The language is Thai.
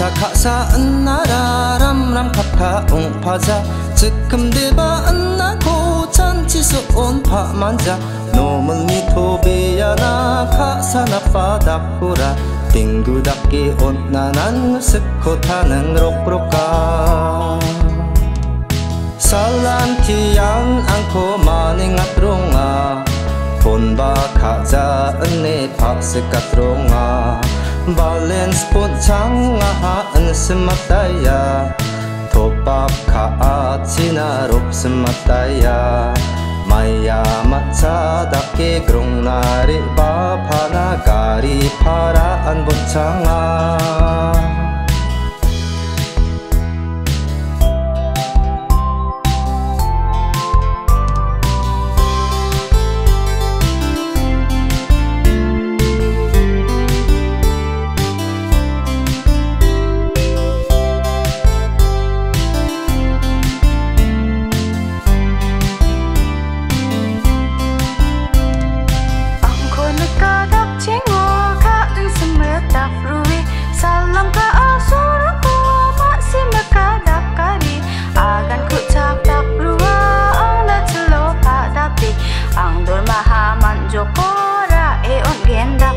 착하사 나라 람람 카파 옹파자 즉금 대바 안나고 잔치수 온 파만자 노문 미토비야나 카사나 파다쿠라 띵구닥기 온나난 스코타는 록브로카 살란티양 않고 마닝 아트롱아 본바 가자 은내 박스까트롱아 บาเลนสปุตชังอาหาอันสมัตยาทบับขาอชินารุปสมัตยาไมยามัชาดักเกกรุงนาริบาพานากาลีภาระอันบุตชังอา yo e orgenda